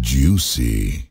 Juicy.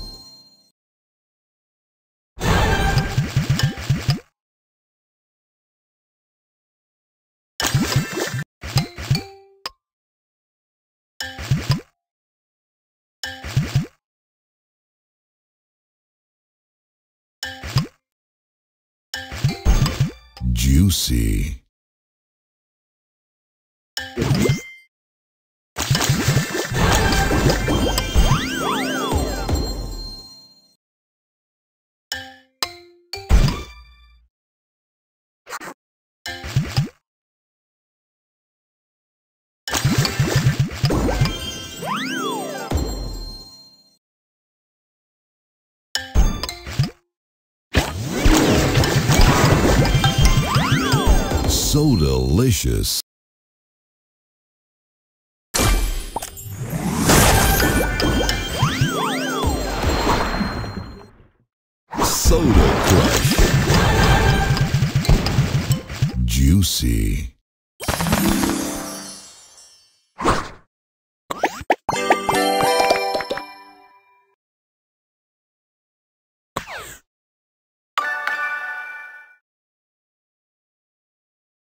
Juicy. So delicious. Soda Crush. Juicy.